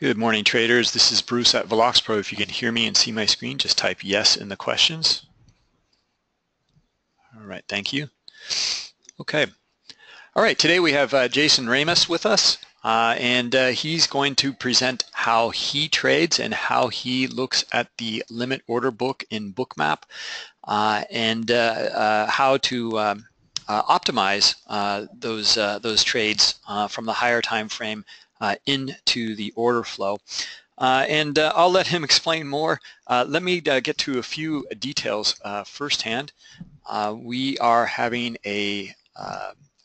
Good morning traders. This is Bruce at VeloxPro. If you can hear me and see my screen, just type yes in the questions. All right, thank you. Okay. All right, today we have uh, Jason Ramus with us, uh, and uh, he's going to present how he trades and how he looks at the limit order book in Bookmap uh, and uh, uh, how to um, optimize those, those trades from the higher time frame into the order flow. Uh, and uh, I'll let him explain more. let me get to a few details firsthand. we are having a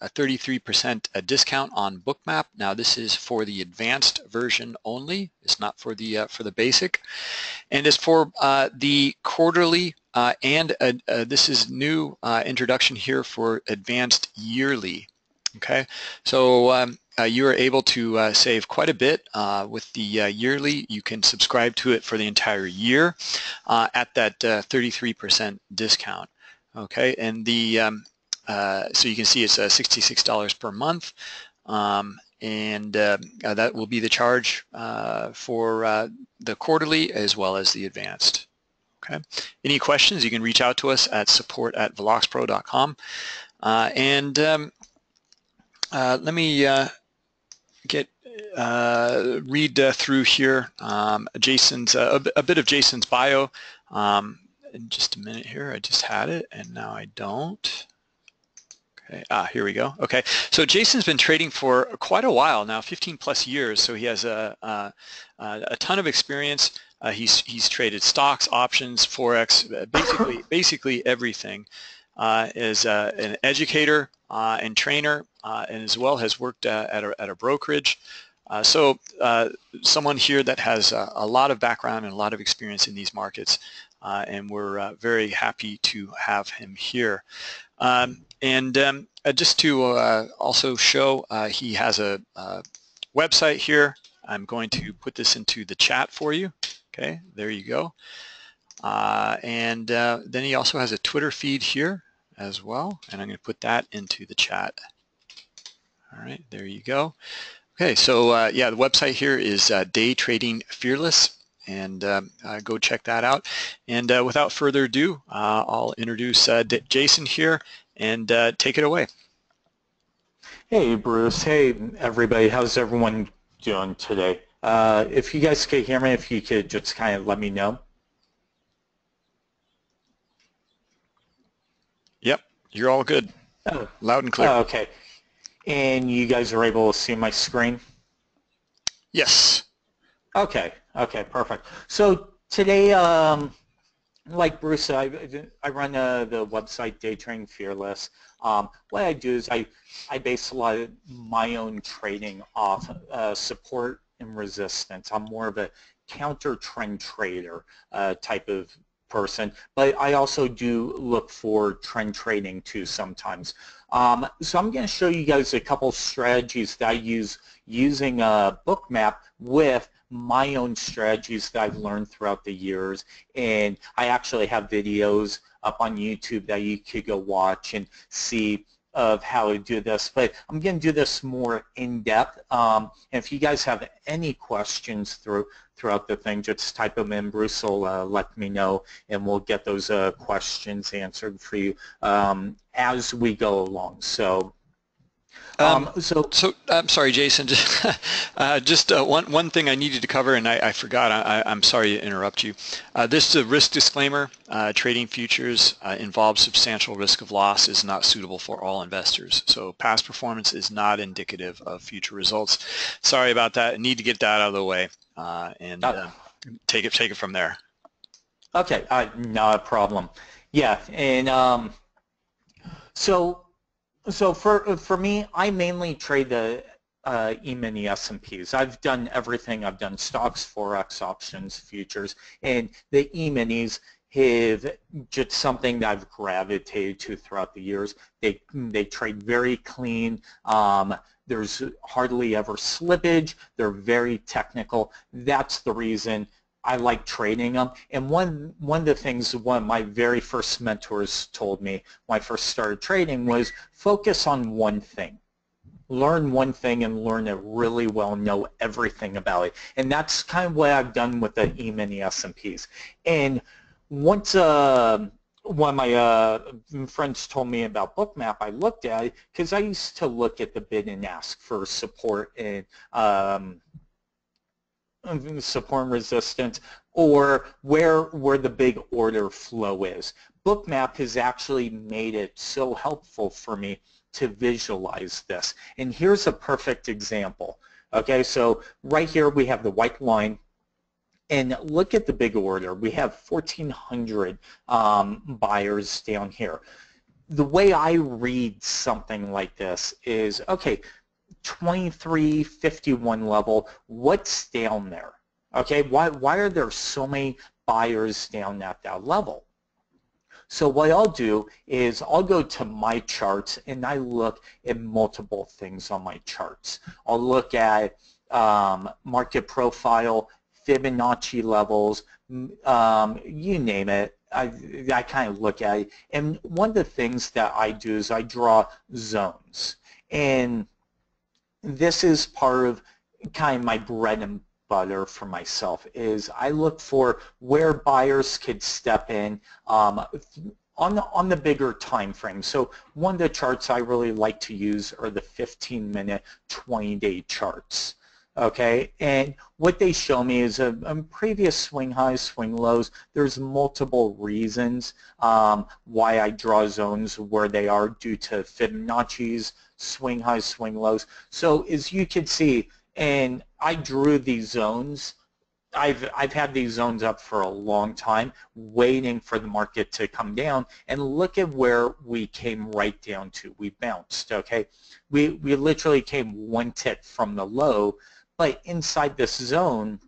a 33% discount on Bookmap. Now this is for the advanced version only. It's not for the uh, for the basic, and it's for uh, the quarterly uh, and this is new introduction here for advanced yearly. Okay, so um, uh, you are able to uh, save quite a bit uh, with the uh, yearly. You can subscribe to it for the entire year uh, at that 33% uh, discount. Okay, and the um, so you can see it's $66 per month, um, and that will be the charge for the quarterly as well as the advanced. Okay. Any questions? You can reach out to us at support at veloxpro.com. and um, let me get uh, read uh, through here um, Jason's uh, a, a, bit of Jason's bio. Um, in just a minute here I just had it and now I don't. Okay ah here we go. Okay so Jason's been trading for quite a while now 15 plus years so he has a, a, a ton of experience. Uh, he's he's traded stocks options forex uh, basically basically everything. Uh, is an educator uh, and trainer, and as well has worked uh, at, a, at a brokerage. so someone here that has a lot of background and a lot of experience in these markets, and we're very happy to have him here. Um, and um, just to also show, he has a, a website here. I'm going to put this into the chat for you. Okay, there you go. Uh, and uh, then he also has a Twitter feed here as well. And I'm going to put that into the chat. All right, there you go. Okay, so uh, yeah, the website here is uh, Day Trading Fearless, and um, uh, go check that out. And uh, without further ado, uh, I'll introduce uh, Jason here and take it away. Hey, Bruce. Hey, everybody. How's everyone doing today? if you guys could hear me, if you could just kind of let me know. Yep, you're all good. Oh. Loud and clear. Oh, okay. And you guys are able to see my screen? Yes. Okay, okay, perfect. So today, um, like Bruce, I, I run uh, the website Day Trading Fearless. Um, what I do is I, I base a lot of my own trading off uh, support and resistance. I'm more of a counter trend trader uh, type of person, but I also do look for trend trading too sometimes. Um, so I'm going to show you guys a couple strategies that I use using a bookmap with my own strategies that I've learned throughout the years. And I actually have videos up on YouTube that you could go watch and see of how to do this, but I'm going to do this more in depth. Um, and if you guys have any questions through throughout the thing, just type them in. Bruce will uh, let me know, and we'll get those uh, questions answered for you um, as we go along. So um, um, so, so I'm sorry, Jason. Just, uh, just uh, one one thing I needed to cover, and I, I forgot. I, am sorry to interrupt you. Uh, this is a risk disclaimer. Uh, trading futures uh, involves substantial risk of loss. is not suitable for all investors. So past performance is not indicative of future results. Sorry about that. I need to get that out of the way uh, and take it take it from there. Okay, not a problem. Yeah, and um, so so for for me, I mainly trade the uh, E-mini S&Ps. I've done everything. I've done stocks, forex, options, futures, and the E-minis have just something that I've gravitated to throughout the years. They they trade very clean. Um, there's hardly ever slippage. They're very technical. That's the reason I like trading them. And one one of the things one of my very first mentors told me when I first started trading was focus on one thing. learn one thing and learn it really well, know everything about it. And that's kind of what I've done with the E-mini S&Ps. And once uh, one of my uh, friends told me about Bookmap, I looked at it because I used to look at the bid and ask for support and um, support and resistance or where where the big order flow is. Bookmap has actually made it so helpful for me to visualize this. And here's a perfect example. Okay, so right here we have the white line and look at the big order. We have 1,400 um, buyers down here. The way I read something like this is, okay, 2351 level, what's down there? Okay, why, why are there so many buyers down at that level? So what I'll do is I'll go to my charts and I look at multiple things on my charts. I'll look at um, market profile, Fibonacci levels, um, you name it. I, I kind of look at it. And one of the things that I do is I draw zones. And this is part of kind of my bread and butter for myself is I look for where buyers could step in um, on the, on the bigger time frame. So one of the charts I really like to use are the 15 minute 20 day charts. Okay, and what they show me is a, a previous swing highs, swing lows. There's multiple reasons um, why I draw zones where they are due to Fibonacci's, swing highs, swing lows. So as you can see, and I drew these zones. I've, I've had these zones up for a long time, waiting for the market to come down, and look at where we came right down to. We bounced, okay? We, we literally came one tick from the low, but inside this zone,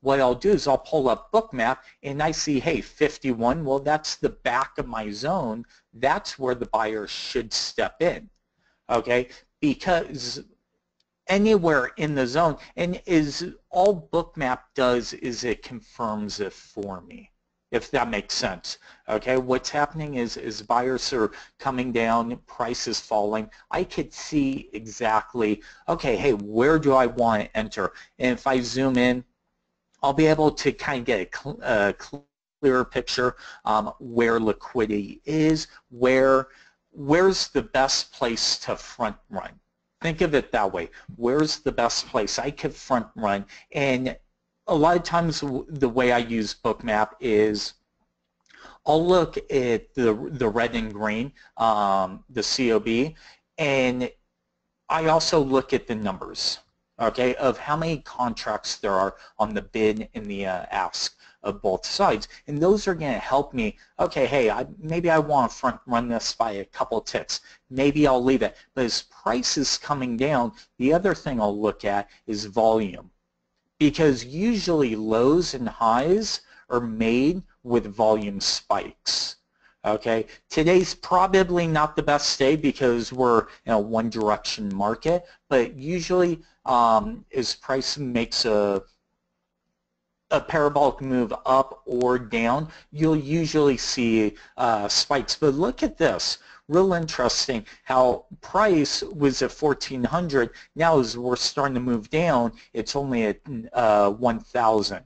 what I'll do is I'll pull up bookmap and I see, hey, 51, well, that's the back of my zone. That's where the buyer should step in okay? Because anywhere in the zone, and is all Bookmap does is it confirms it for me, if that makes sense. Okay, what's happening is, is buyers are coming down, prices falling. I could see exactly, okay, hey, where do I want to enter? And if I zoom in, I'll be able to kind of get a, cl a clearer picture um, where liquidity is, where where's the best place to front run? Think of it that way. Where's the best place I could front run? And a lot of times the way I use Bookmap is I'll look at the, the red and green, um, the COB, and I also look at the numbers, okay, of how many contracts there are on the bid and the uh, ask of both sides. And those are going to help me, okay, hey, I, maybe I want to front run this by a couple ticks. Maybe I'll leave it. But as price is coming down, the other thing I'll look at is volume. Because usually lows and highs are made with volume spikes. Okay, today's probably not the best day because we're in a one direction market, but usually um, as price makes a a parabolic move up or down, you'll usually see uh, spikes. But look at this. Real interesting how price was at 1400 now as we're starting to move down it's only at uh, 1000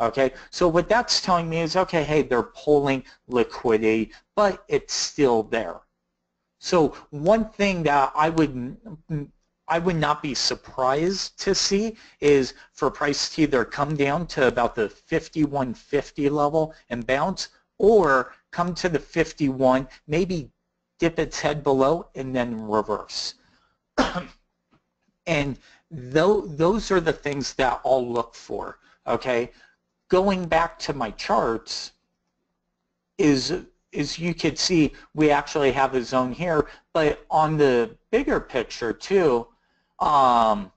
okay so what that's telling me is okay hey they're pulling liquidity but it's still there so one thing that I would I would not be surprised to see is for price to either come down to about the 5150 level and bounce or come to the 51, maybe dip its head below and then reverse. and those are the things that I'll look for, okay? Going back to my charts is is you could see we actually have a zone here, but on the bigger picture too, um,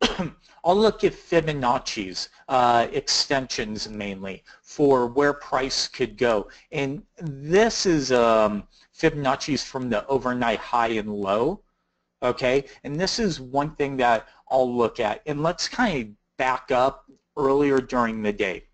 I'll look at Fibonacci's uh, extensions mainly for where price could go. And this is um, Fibonacci's from the overnight high and low. Okay, and this is one thing that I'll look at. And let's kind of back up earlier during the day.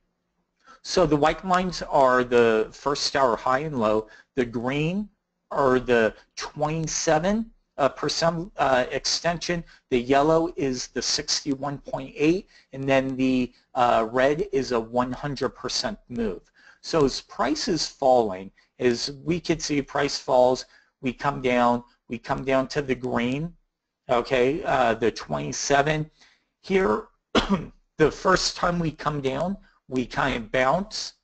So the white lines are the first hour high and low. The green are the 27 uh, percent uh, extension. The yellow is the 61.8 and then the uh, red is a 100% move. So as price is falling, as we can see price falls, we come down, we come down to the green, okay, uh, the 27. Here, the first time we come down, we kind of bounce,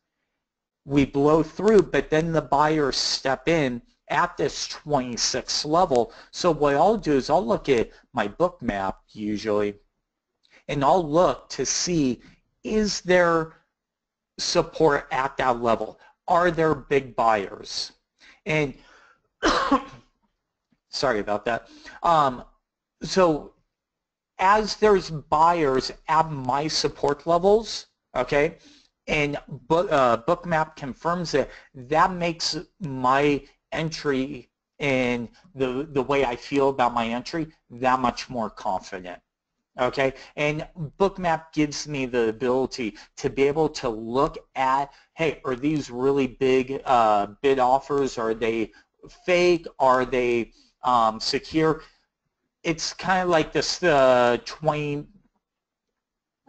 we blow through, but then the buyers step in at this 26 level. So what I'll do is I'll look at my Bookmap usually, and I'll look to see is there support at that level? Are there big buyers? And sorry about that. Um, so as there's buyers at my support levels, okay, and book, uh, Bookmap confirms it, that makes my entry and the, the way I feel about my entry that much more confident. Okay, and Bookmap gives me the ability to be able to look at, hey, are these really big uh, bid offers? Are they fake? Are they um, secure? It's kind of like this uh, 20,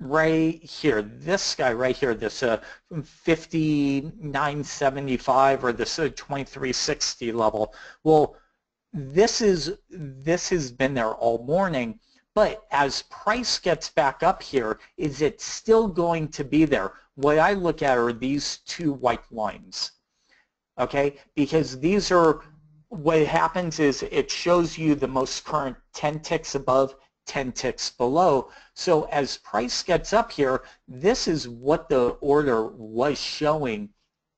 right here, this guy right here, this uh, 5975 or this uh, 2360 level. Well, this is this has been there all morning, but as price gets back up here, is it still going to be there? What I look at are these two white lines, okay? Because these are, what happens is it shows you the most current 10 ticks above 10 ticks below. So as price gets up here, this is what the order was showing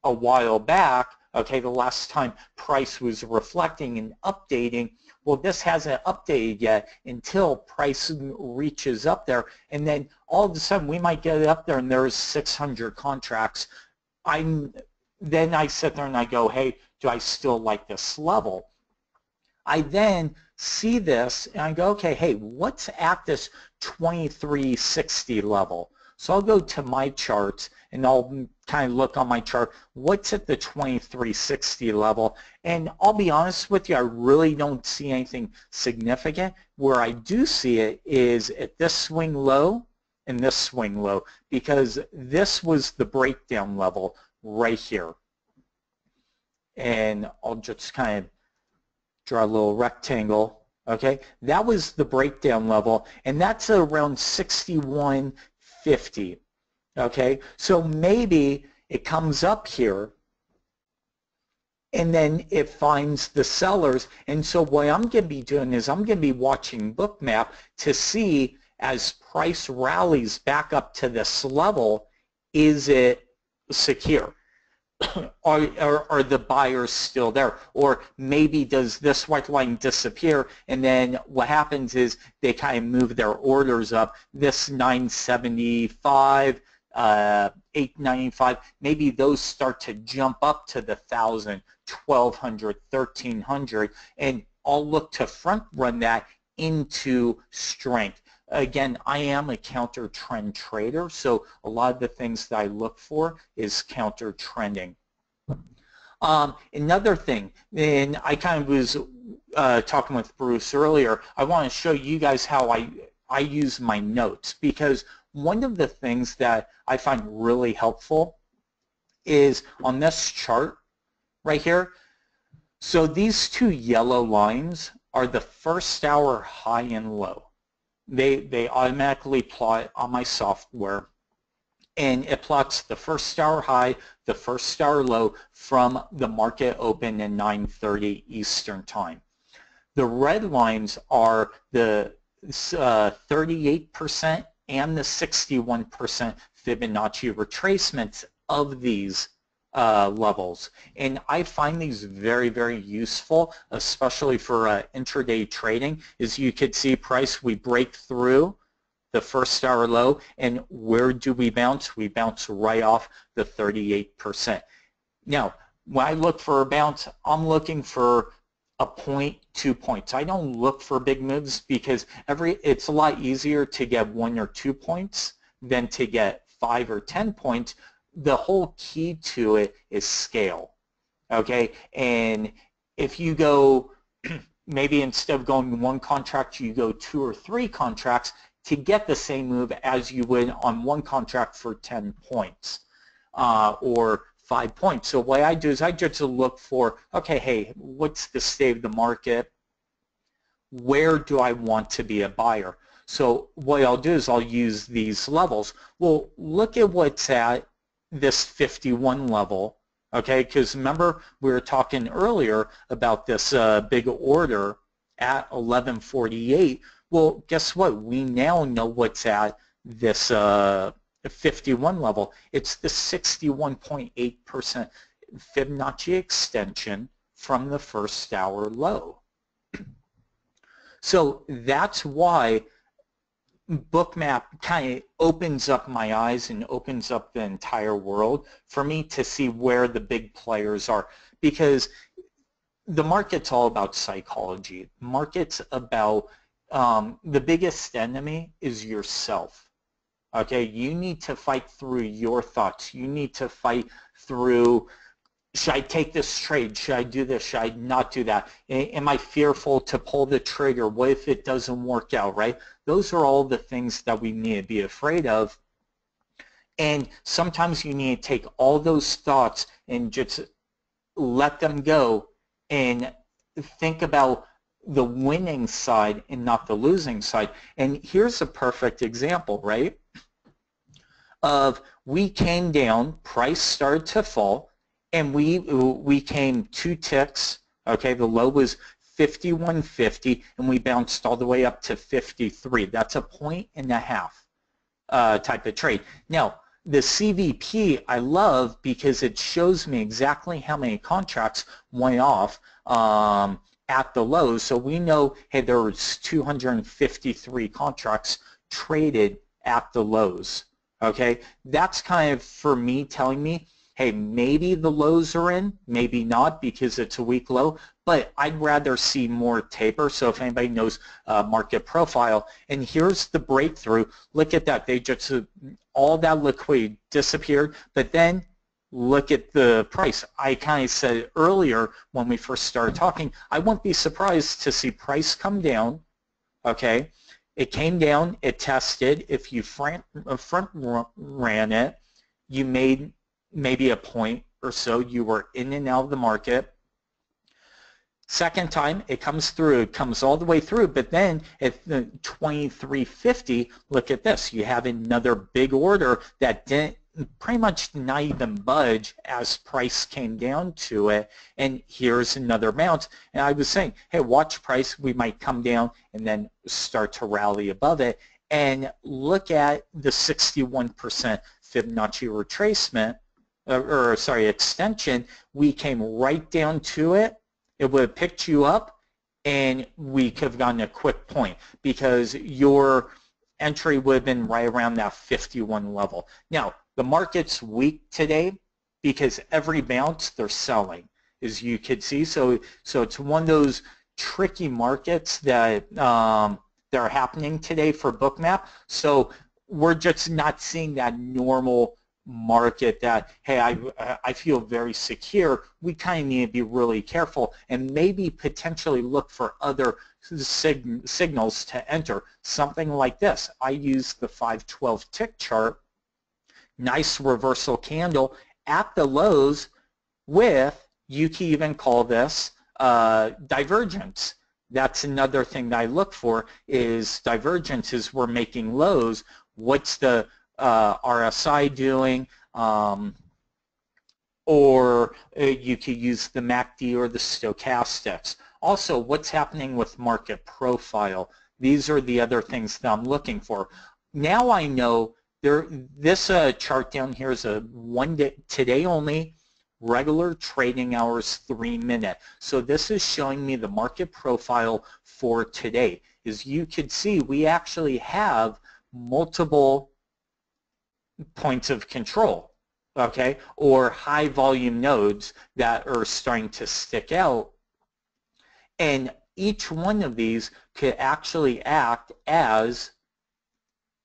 a while back, okay, the last time price was reflecting and updating. Well, this hasn't updated yet until price reaches up there. And then all of a sudden we might get it up there and there's 600 contracts. I'm, then I sit there and I go, hey, do I still like this level? I then see this and I go, okay, hey, what's at this 2360 level? So I'll go to my charts and I'll kind of look on my chart, what's at the 2360 level? And I'll be honest with you, I really don't see anything significant. Where I do see it is at this swing low and this swing low because this was the breakdown level right here. And I'll just kind of draw a little rectangle. Okay, that was the breakdown level, and that's around 6150. Okay, so maybe it comes up here and then it finds the sellers. And so what I'm going to be doing is I'm going to be watching Bookmap to see as price rallies back up to this level, is it secure? are, are, are, the buyers still there? Or maybe does this white line disappear and then what happens is they kind of move their orders up. This 975, uh, 895, maybe those start to jump up to the 1,000, 1,200, 1,300 and I'll look to front run that into strength. Again, I am a counter trend trader, so a lot of the things that I look for is counter trending. Um, another thing, and I kind of was uh, talking with Bruce earlier, I want to show you guys how I, I use my notes because one of the things that I find really helpful is on this chart right here. So these two yellow lines are the first hour high and low they, they automatically plot on my software and it plots the first star high, the first star low from the market open at 9.30 Eastern Time. The red lines are the 38% uh, and the 61% Fibonacci retracements of these uh, levels. And I find these very, very useful, especially for uh, intraday trading. As you could see, price, we break through the first hour low, and where do we bounce? We bounce right off the 38%. Now, when I look for a bounce, I'm looking for a point, two points. I don't look for big moves because every it's a lot easier to get one or two points than to get five or 10 points the whole key to it is scale. Okay, and if you go maybe instead of going one contract, you go two or three contracts to get the same move as you would on one contract for 10 points uh, or five points. So what I do is I just look for, okay, hey, what's the state of the market? Where do I want to be a buyer? So what I'll do is I'll use these levels. Well, look at what's at this 51 level, okay? Because remember we were talking earlier about this uh, big order at 1148. Well, guess what? We now know what's at this uh, 51 level. It's the 61.8% Fibonacci extension from the first hour low. So that's why bookmap kind of opens up my eyes and opens up the entire world for me to see where the big players are because the market's all about psychology. Market's about um, the biggest enemy is yourself. Okay, you need to fight through your thoughts. You need to fight through should I take this trade? Should I do this? Should I not do that? Am I fearful to pull the trigger? What if it doesn't work out, right? Those are all the things that we need to be afraid of. And sometimes you need to take all those thoughts and just let them go and think about the winning side and not the losing side. And here's a perfect example, right? Of we came down, price started to fall, and we we came two ticks. Okay, the low was 51.50, and we bounced all the way up to 53. That's a point and a half uh, type of trade. Now, the CVP I love because it shows me exactly how many contracts went off um, at the low. So we know, hey, there was 253 contracts traded at the lows. Okay, that's kind of for me telling me hey, maybe the lows are in, maybe not because it's a weak low, but I'd rather see more taper. So if anybody knows uh, market profile, and here's the breakthrough. Look at that. They just, uh, all that liquidity disappeared, but then look at the price. I kind of said earlier when we first started talking, I wouldn't be surprised to see price come down, okay? It came down, it tested. If you front, uh, front ran it, you made maybe a point or so. You were in and out of the market. Second time, it comes through, it comes all the way through, but then at the 2350, look at this. You have another big order that didn't pretty much not even budge as price came down to it and here's another bounce and I was saying hey watch price we might come down and then start to rally above it and look at the 61% Fibonacci retracement uh, or sorry, extension, we came right down to it. It would have picked you up and we could have gotten a quick point because your entry would have been right around that 51 level. Now, the market's weak today because every bounce they're selling, as you could see. So, so it's one of those tricky markets that um, that are happening today for Bookmap. So we're just not seeing that normal market that, hey, I, I feel very secure, we kind of need to be really careful and maybe potentially look for other sig signals to enter. Something like this. I use the 512 tick chart, nice reversal candle at the lows with, you can even call this uh, divergence. That's another thing that I look for is divergences. We're making lows. What's the uh, RSI doing, um, or uh, you could use the MACD or the stochastics. Also, what's happening with market profile? These are the other things that I'm looking for. Now I know there. This uh, chart down here is a one day today only regular trading hours three minute. So this is showing me the market profile for today. As you can see, we actually have multiple points of control, okay, or high volume nodes that are starting to stick out. And each one of these could actually act as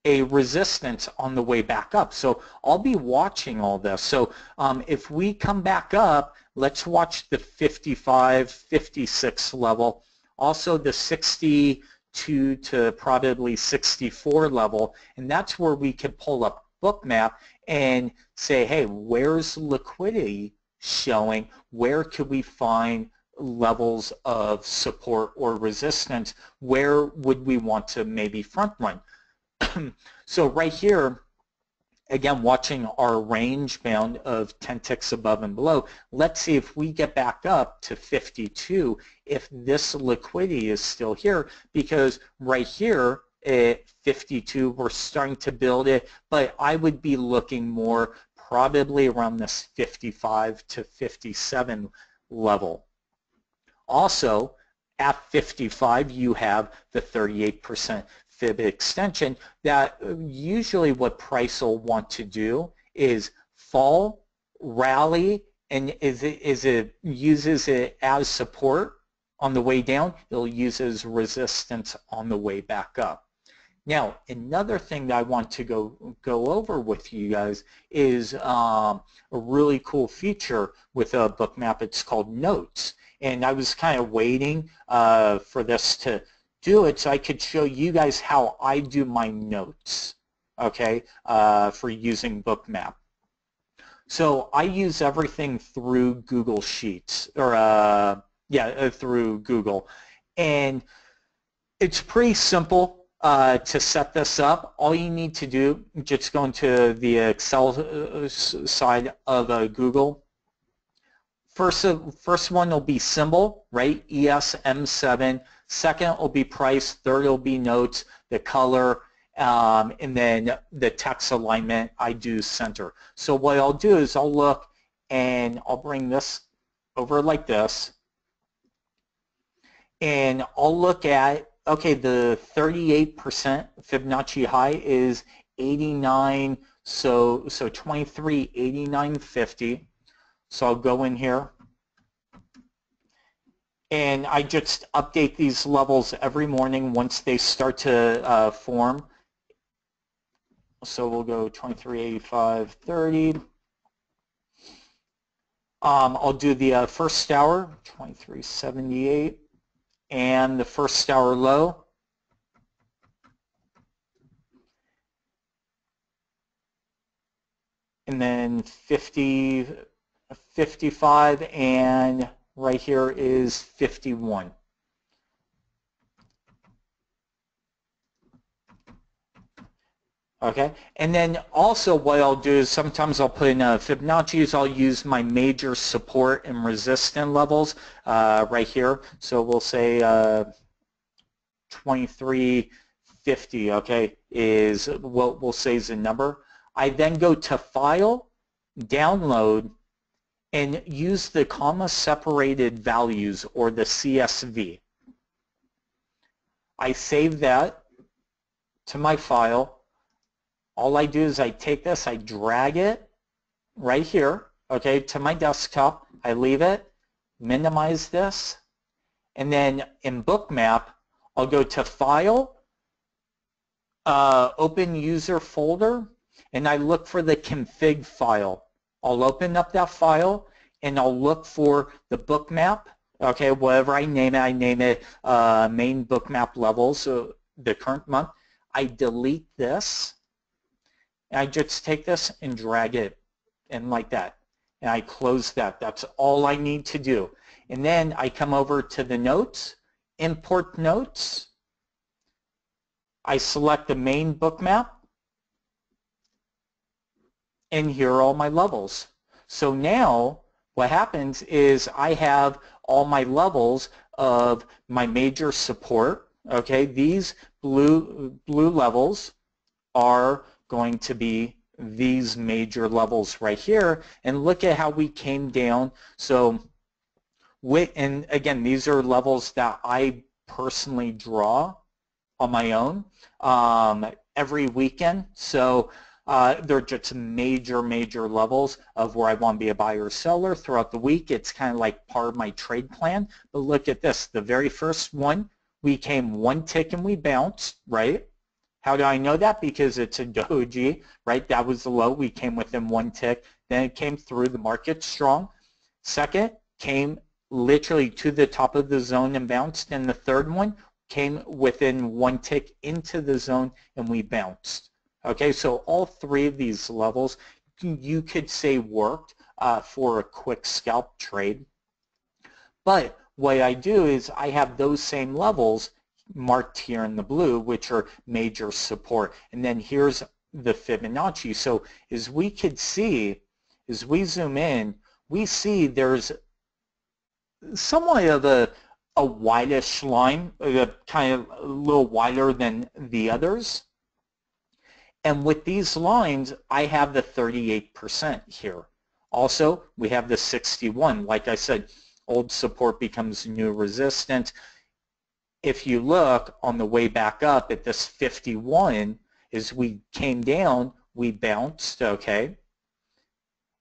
a resistance on the way back up. So I'll be watching all this. So um, if we come back up, let's watch the 55, 56 level. also the 62 to probably 64 level, and that's where we could pull up bookmap and say, hey, where's liquidity showing? Where could we find levels of support or resistance? Where would we want to maybe front run? so right here, again, watching our range bound of 10 ticks above and below, let's see if we get back up to 52, if this liquidity is still here, because right here at 52, we're starting to build it, but I would be looking more probably around this 55 to 57 level. Also, at 55, you have the 38% fib extension that usually what price will want to do is fall, rally, and is it, is it uses it as support on the way down, it'll use as resistance on the way back up. Now, another thing that I want to go go over with you guys is um, a really cool feature with a bookmap. It's called Notes, and I was kind of waiting uh, for this to do it so I could show you guys how I do my notes, okay, uh, for using Bookmap. So I use everything through Google Sheets, or uh, yeah, uh, through Google. And it's pretty simple uh, to set this up. All you need to do, just go into the Excel uh, side of uh, Google. First, first one will be symbol, right? ESM7. Second will be price. Third will be notes, the color, um, and then the text alignment I do center. So what I'll do is I'll look and I'll bring this over like this and I'll look at, okay, the 38% Fibonacci high is 89, so, so 23, 89.50. So I'll go in here and I just update these levels every morning once they start to uh, form. So we'll go 2385, 30. Um, I'll do the uh, first hour, 2378, and the first hour low. And then 50, 55, and right here is 51. Okay, and then also what I'll do is sometimes I'll put in a Fibonacci's, I'll use my major support and resistance levels uh, right here. So we'll say uh, 2350, okay, is what we'll say is the number. I then go to File, Download, and use the comma separated values or the CSV. I save that to my file. All I do is I take this, I drag it right here, okay, to my desktop. I leave it, minimize this, and then in Bookmap, I'll go to File, uh, Open User Folder, and I look for the config file. I'll open up that file and I'll look for the bookmap, okay, whatever I name it, I name it uh, main bookmap levels, so the current month. I delete this, and I just take this and drag it in like that, and I close that. That's all I need to do. And then I come over to the notes, import notes, I select the main bookmap, and here are all my levels. So now what happens is I have all my levels of my major support. Okay, these blue, blue levels are going to be these major levels right here. And look at how we came down. So, and again, these are levels that I personally draw on my own um, every weekend. So uh, they're just major, major levels of where I want to be a buyer or seller throughout the week. It's kind of like part of my trade plan. But look at this. The very first one, we came one tick and we bounced, right? How do I know that? Because it's a doji, right? That was the low. We came within one tick. Then it came through the market strong. Second, came literally to the top of the zone and bounced, and the third one came within one tick into the zone and we bounced. Okay, so all three of these levels you could say worked uh, for a quick scalp trade. But what I do is I have those same levels marked here in the blue, which are major support. And then here's the Fibonacci. So as we could see, as we zoom in, we see there's somewhat of a, a whitish line, a kind of a little wider than the others. And with these lines, I have the 38% here. Also, we have the 61. Like I said, old support becomes new resistance. If you look on the way back up at this 51, as we came down, we bounced, okay?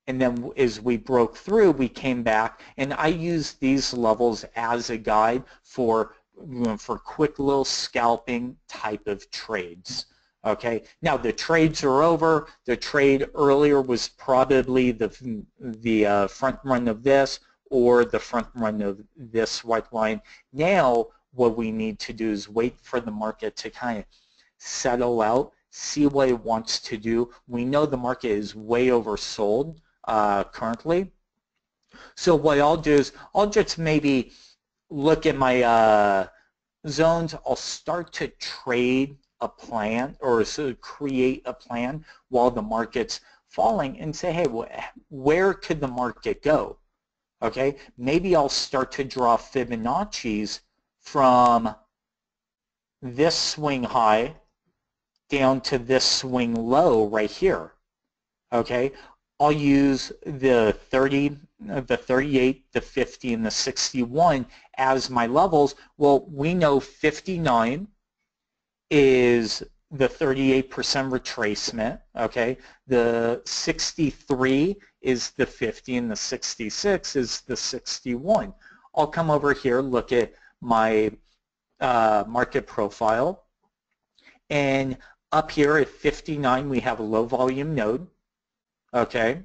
And then as we broke through, we came back. And I use these levels as a guide for, you know, for quick little scalping type of trades. Okay, now the trades are over. The trade earlier was probably the, the uh, front run of this or the front run of this white line. Now what we need to do is wait for the market to kind of settle out, see what it wants to do. We know the market is way oversold uh, currently. So what I'll do is I'll just maybe look at my uh, zones. I'll start to trade a plan or of create a plan while the market's falling and say, hey, where could the market go? Okay, maybe I'll start to draw Fibonacci's from this swing high down to this swing low right here. Okay, I'll use the 30, the 38, the 50, and the 61 as my levels. Well, we know 59 is the 38% retracement, okay? The 63 is the 50 and the 66 is the 61. I'll come over here, look at my uh, market profile, and up here at 59 we have a low volume node, okay?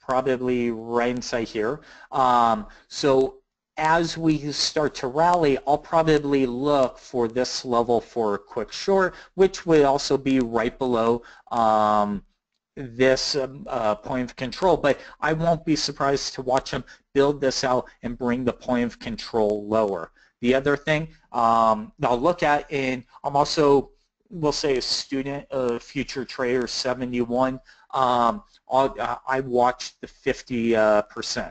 Probably right inside here. Um, so as we start to rally, I'll probably look for this level for a quick short, which would also be right below um, this um, uh, point of control. But I won't be surprised to watch them build this out and bring the point of control lower. The other thing um, I'll look at, and I'm also, we'll say a student of Future Trader 71, um, I watched the 50%. Uh,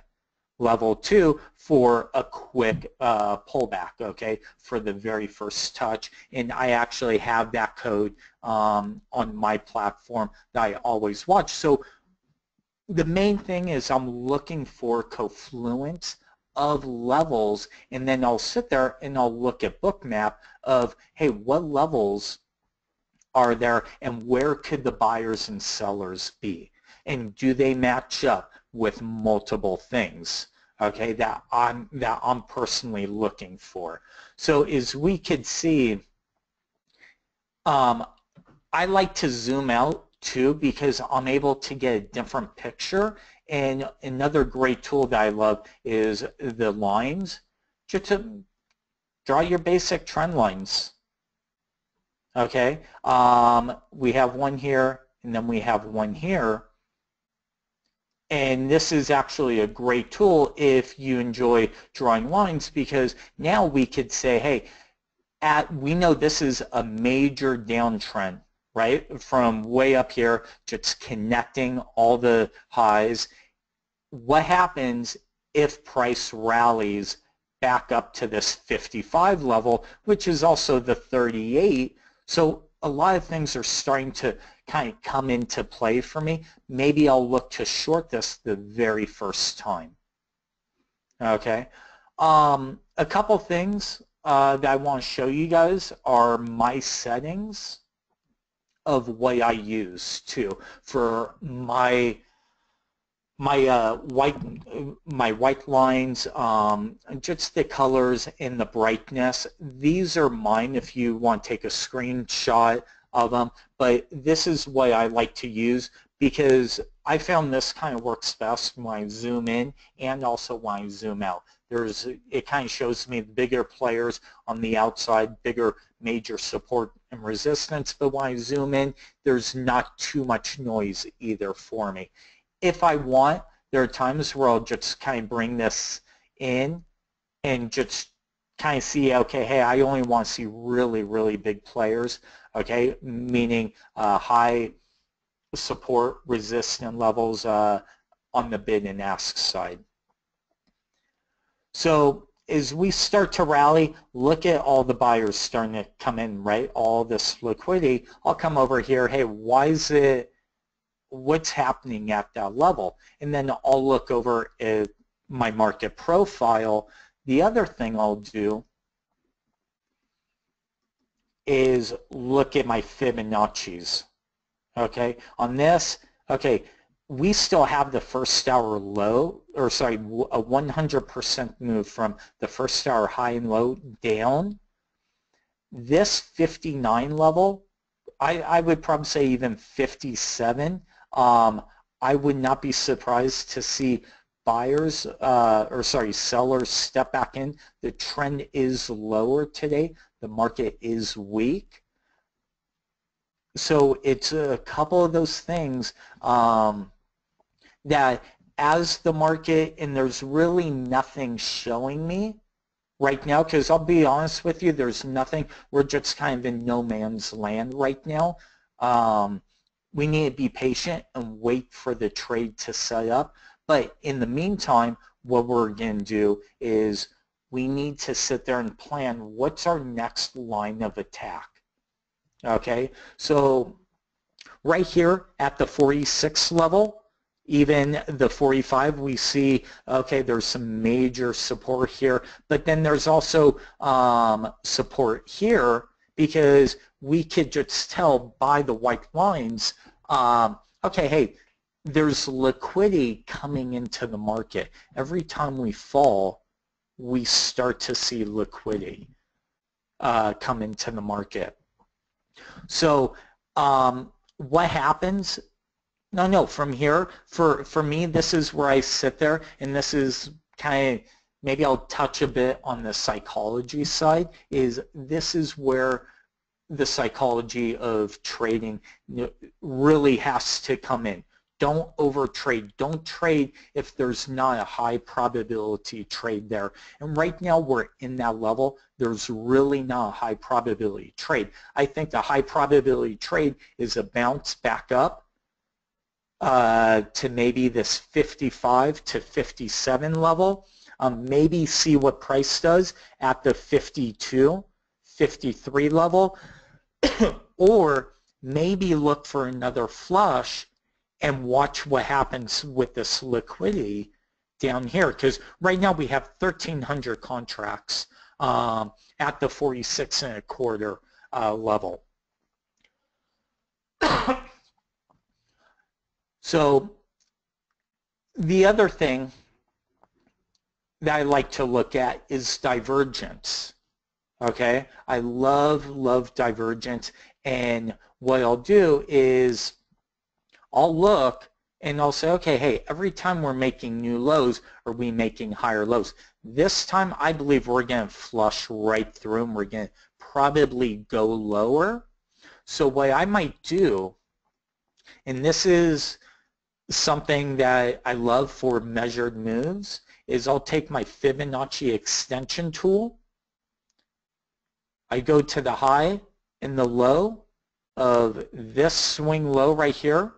level two for a quick uh, pullback, okay, for the very first touch. And I actually have that code um, on my platform that I always watch. So the main thing is I'm looking for confluence of levels and then I'll sit there and I'll look at bookmap of, hey, what levels are there and where could the buyers and sellers be? And do they match up with multiple things? okay, that I'm, that I'm personally looking for. So as we could see, um, I like to zoom out too because I'm able to get a different picture. And another great tool that I love is the lines. Just to draw your basic trend lines. Okay, um, we have one here and then we have one here. And this is actually a great tool if you enjoy drawing lines because now we could say, hey, at, we know this is a major downtrend, right? From way up here, just connecting all the highs. What happens if price rallies back up to this 55 level, which is also the 38? So a lot of things are starting to kind of come into play for me, maybe I'll look to short this the very first time. Okay. Um, a couple things uh, that I want to show you guys are my settings of what I use too for my my uh, white my white lines, um, just the colors and the brightness. These are mine if you want to take a screenshot of them, but this is what I like to use because I found this kind of works best when I zoom in and also when I zoom out. there's it kind of shows me the bigger players on the outside, bigger major support and resistance, but when I zoom in, there's not too much noise either for me. If I want, there are times where I'll just kind of bring this in and just kind of see, okay, hey, I only want to see really, really big players, okay, meaning uh, high support resistance levels uh, on the bid and ask side. So as we start to rally, look at all the buyers starting to come in, right? All this liquidity. I'll come over here, hey, why is it, what's happening at that level? And then I'll look over at my market profile. The other thing I'll do is look at my Fibonacci's. Okay, on this, okay, we still have the first hour low, or sorry, a 100% move from the first hour high and low down. This 59 level, I, I would probably say even 57. Um, I would not be surprised to see buyers, uh, or sorry, sellers step back in. The trend is lower today. The market is weak. So it's a couple of those things. Um, that as the market, and there's really nothing showing me right now, because I'll be honest with you, there's nothing, we're just kind of in no man's land right now. Um, we need to be patient and wait for the trade to set up. But in the meantime, what we're going to do is we need to sit there and plan what's our next line of attack. Okay, so right here at the 46 level, even the 45 we see okay there's some major support here but then there's also um, support here because we could just tell by the white lines um, okay hey there's liquidity coming into the market. Every time we fall we start to see liquidity uh, come into the market. So um, what happens? No, no, from here, for, for me, this is where I sit there, and this is kind of, maybe I'll touch a bit on the psychology side, is this is where the psychology of trading really has to come in. Don't overtrade. Don't trade if there's not a high probability trade there. And right now we're in that level. There's really not a high probability trade. I think the high probability trade is a bounce back up uh, to maybe this 55 to 57 level. Um, maybe see what price does at the 52, 53 level, or maybe look for another flush and watch what happens with this liquidity down here because right now we have 1,300 contracts um, at the 46 and a quarter uh, level. So the other thing that I like to look at is divergence. Okay, I love, love divergence. And what I'll do is I'll look and I'll say, okay, hey, every time we're making new lows, are we making higher lows? This time, I believe we're going to flush right through and we're going to probably go lower. So what I might do, and this is something that I love for measured moves is I'll take my Fibonacci extension tool. I go to the high and the low of this swing low right here.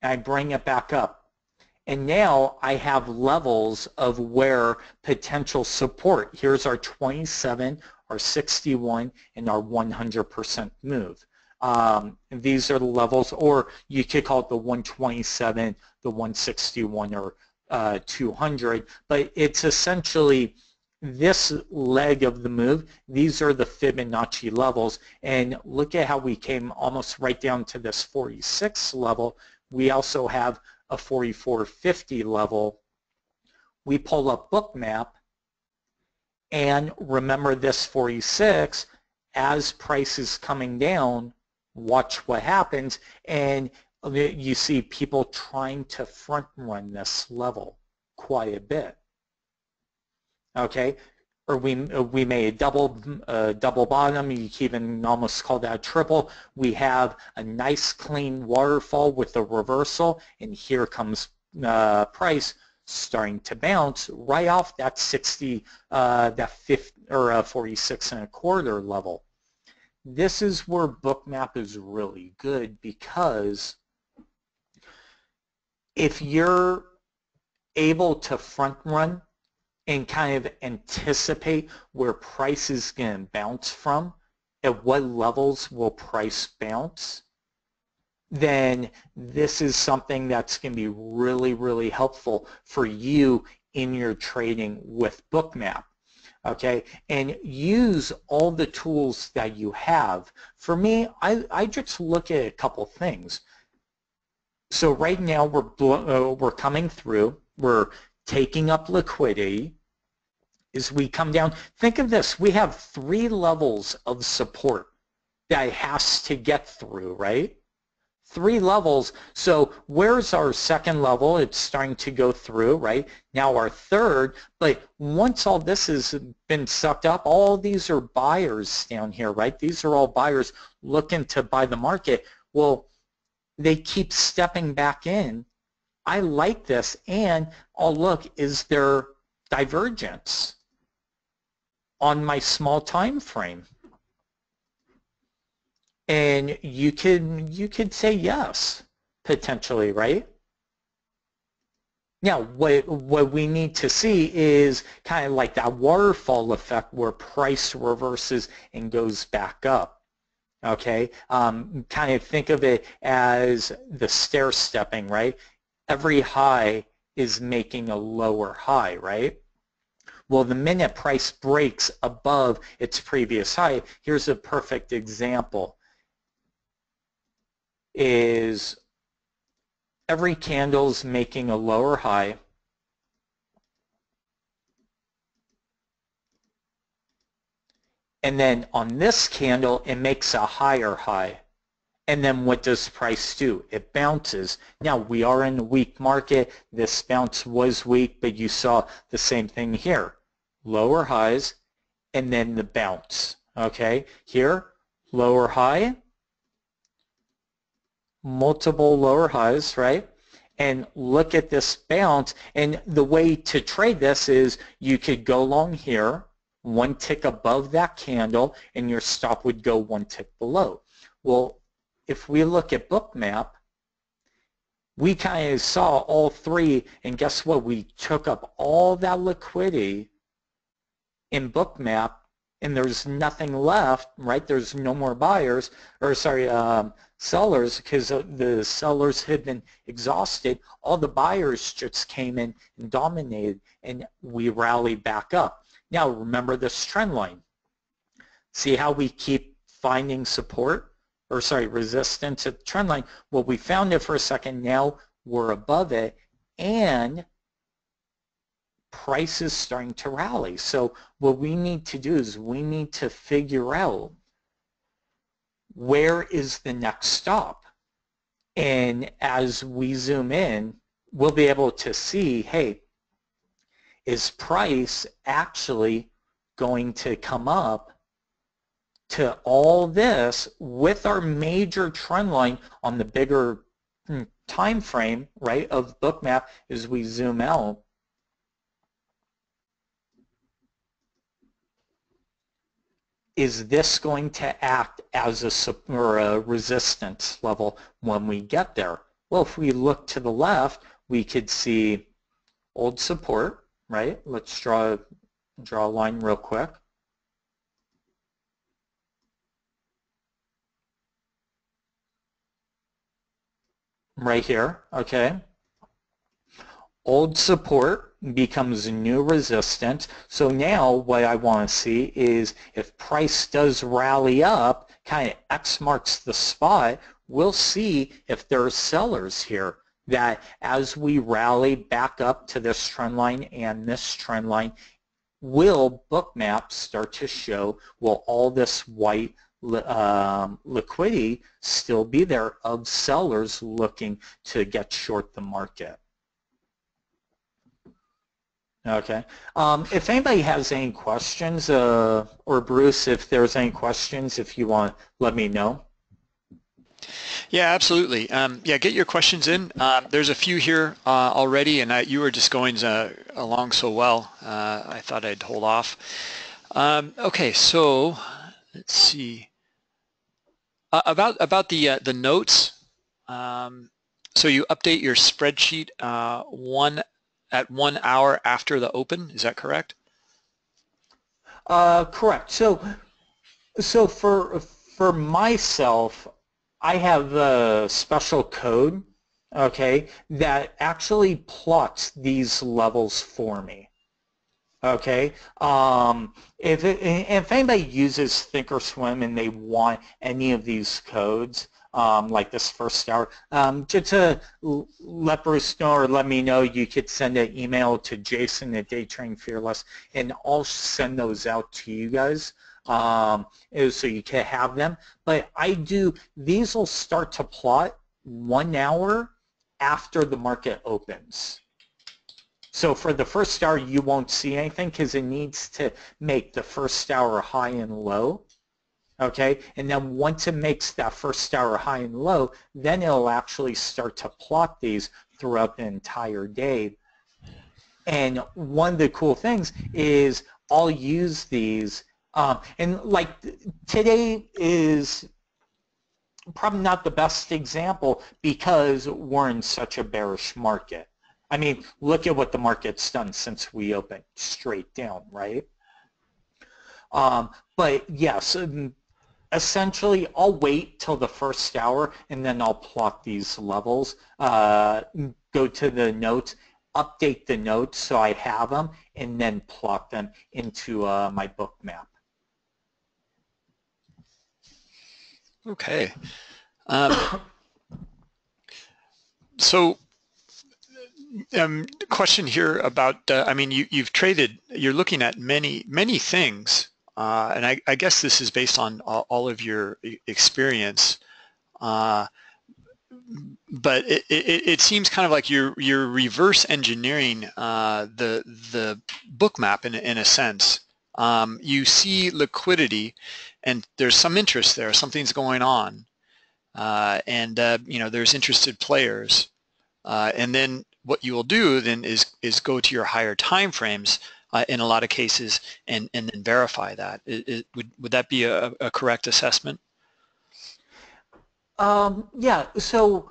And I bring it back up. And now I have levels of where potential support. Here's our 27, our 61, and our 100% move. Um, these are the levels, or you could call it the 127, the 161, or uh, 200, but it's essentially this leg of the move, these are the Fibonacci levels, and look at how we came almost right down to this 46 level. We also have a 4450 level. We pull up bookmap, and remember this 46, as price is coming down, watch what happens, and you see people trying to front run this level quite a bit. Okay? Or we, we made a double, uh, double bottom, you can even almost call that a triple. We have a nice clean waterfall with a reversal, and here comes uh, price starting to bounce right off that 60, uh, that 50, or uh, 46 and a quarter level. This is where Bookmap is really good because if you're able to front run and kind of anticipate where price is going to bounce from, at what levels will price bounce, then this is something that's going to be really, really helpful for you in your trading with Bookmap. Okay, and use all the tools that you have. For me, I, I just look at a couple things. So right now we're, uh, we're coming through, we're taking up liquidity. As we come down, think of this, we have three levels of support that has to get through, right? three levels. So where's our second level? It's starting to go through, right? Now our third, but once all this has been sucked up, all these are buyers down here, right? These are all buyers looking to buy the market. Well, they keep stepping back in. I like this, and oh look, is there divergence on my small time frame? And you could you could say yes, potentially, right? Now, what, what we need to see is kind of like that waterfall effect where price reverses and goes back up. Okay, um, kind of think of it as the stair stepping, right? Every high is making a lower high, right? Well, the minute price breaks above its previous high, here's a perfect example is every candle's making a lower high. And then on this candle, it makes a higher high. And then what does price do? It bounces. Now, we are in a weak market. This bounce was weak, but you saw the same thing here. Lower highs, and then the bounce. Okay, here, lower high, multiple lower highs, right? And look at this bounce. And the way to trade this is you could go long here, one tick above that candle, and your stop would go one tick below. Well, if we look at Bookmap, we kind of saw all three, and guess what? We took up all that liquidity in Bookmap, and there's nothing left, right? There's no more buyers, or sorry, um, sellers because the sellers had been exhausted. All the buyers just came in and dominated and we rallied back up. Now remember this trend line. See how we keep finding support or sorry resistance at the trend line? Well we found it for a second now we're above it and price is starting to rally. So what we need to do is we need to figure out where is the next stop? And as we zoom in, we'll be able to see, hey, is price actually going to come up to all this with our major trend line on the bigger hmm, time frame, right, of bookmap as we zoom out is this going to act as a, or a resistance level when we get there? Well, if we look to the left, we could see old support, right? Let's draw, draw a line real quick. Right here, okay? Old support, becomes new resistance. So now what I want to see is if price does rally up, kind of X marks the spot, we'll see if there are sellers here that as we rally back up to this trend line and this trend line, will bookmaps start to show, will all this white um, liquidity still be there of sellers looking to get short the market? Okay. Um, if anybody has any questions, uh, or Bruce, if there's any questions, if you want, let me know. Yeah, absolutely. Um, yeah, get your questions in. Uh, there's a few here uh, already, and I, you were just going uh, along so well. Uh, I thought I'd hold off. Um, okay, so let's see uh, about about the uh, the notes. Um, so you update your spreadsheet one at one hour after the open. Is that correct? correct. So so for for myself, I have a special code, okay, that actually plots these levels for me. Okay, um, if, it, if anybody uses Thinkorswim and they want any of these codes, um, like this first hour, um, just to let Bruce know or let me know, you could send an email to Jason at Day Trading Fearless, and I'll send those out to you guys um, so you can have them. But I do, these will start to plot one hour after the market opens. So for the first hour, you won't see anything because it needs to make the first hour high and low. Okay, and then once it makes that first hour high and low, then it'll actually start to plot these throughout the entire day. And one of the cool things is I'll use these um, and like today is probably not the best example because we're in such a bearish market. I mean, look at what the market's done since we opened straight down, right? Um, but yes, um, essentially I'll wait till the first hour and then I'll plot these levels, uh, go to the notes, update the notes so I have them, and then plot them into uh, my Bookmap. Okay. Um, so, um, question here about, uh, I mean, you, you've traded, you're looking at many, many things, uh, and I, I, guess this is based on all, of your experience. Uh, but it, it, it, seems kind of like you're you're reverse engineering uh, the the Bookmap in in a sense. Um, you see liquidity, and there's some interest there, something's going on, uh, and uh, you know there's interested players, uh, and then what you will do then is is go to your higher time frames uh, in a lot of cases and and then verify that. It, it, would would that be a, a correct assessment? Um, yeah. So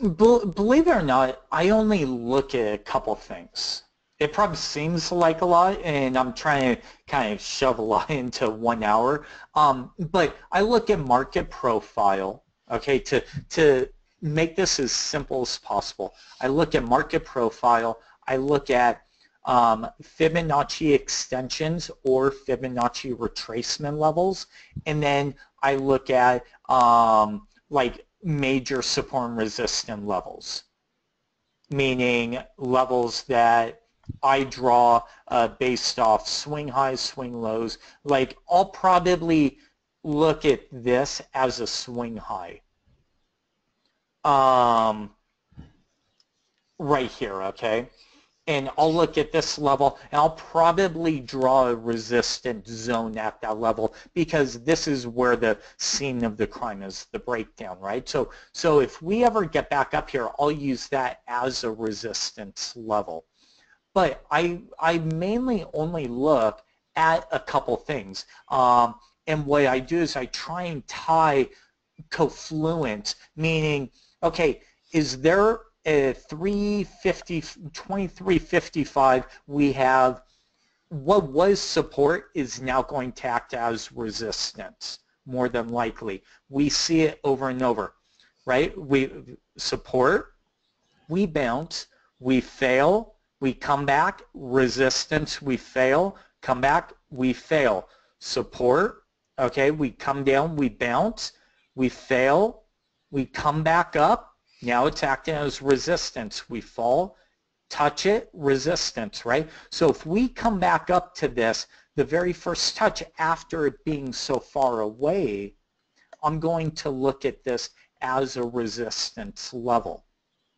believe it or not, I only look at a couple things it probably seems like a lot, and I'm trying to kind of shove a lot into one hour. Um, but I look at market profile, okay, to to make this as simple as possible. I look at market profile. I look at um, Fibonacci extensions or Fibonacci retracement levels, and then I look at um, like major support and resistance levels, meaning levels that I draw uh, based off swing highs, swing lows. Like I'll probably look at this as a swing high. Um, right here, okay? And I'll look at this level and I'll probably draw a resistance zone at that level because this is where the scene of the crime is, the breakdown, right? So, so if we ever get back up here, I'll use that as a resistance level but I, I mainly only look at a couple things. Um, and what I do is I try and tie confluence, meaning, okay, is there a 350, 2355 we have what was support is now going to act as resistance more than likely. We see it over and over, right? We support, we bounce, we fail, we come back, resistance, we fail, come back, we fail. Support, okay, we come down, we bounce, we fail, we come back up, now it's acting as resistance. We fall, touch it, resistance, right? So if we come back up to this, the very first touch after it being so far away, I'm going to look at this as a resistance level.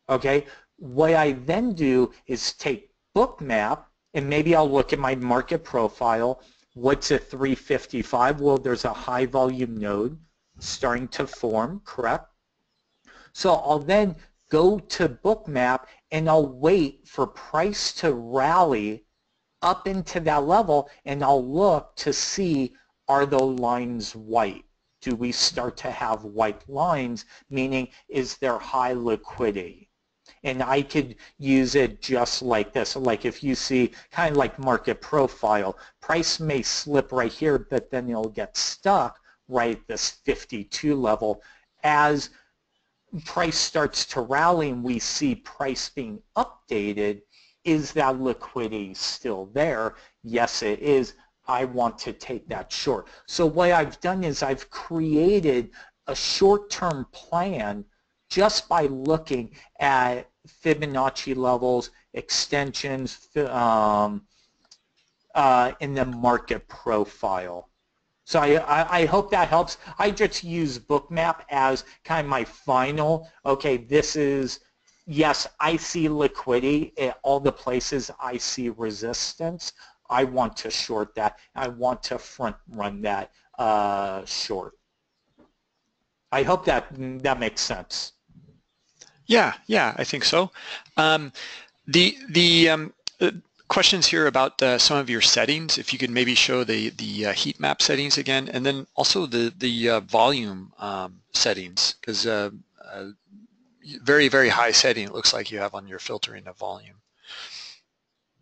Okay, what I then do is take Bookmap and maybe I'll look at my market profile. What's a 355? Well, there's a high volume node starting to form, correct? So I'll then go to bookmap and I'll wait for price to rally up into that level and I'll look to see are those lines white? Do we start to have white lines? Meaning, is there high liquidity? And I could use it just like this. Like if you see kind of like market profile, price may slip right here, but then it'll get stuck right at this 52 level as price starts to rally and we see price being updated, is that liquidity still there? Yes, it is. I want to take that short. So what I've done is I've created a short-term plan just by looking at Fibonacci levels, extensions um, uh, in the market profile. So I, I, I, hope that helps. I just use Bookmap as kind of my final, okay, this is, yes, I see liquidity at all the places I see resistance. I want to short that. I want to front run that uh, short. I hope that that makes sense. Yeah, yeah, I think so. Um, the the um, questions here about uh, some of your settings. If you could maybe show the the uh, heat map settings again, and then also the the uh, volume um, settings, because uh, uh, very very high setting it looks like you have on your filtering of volume.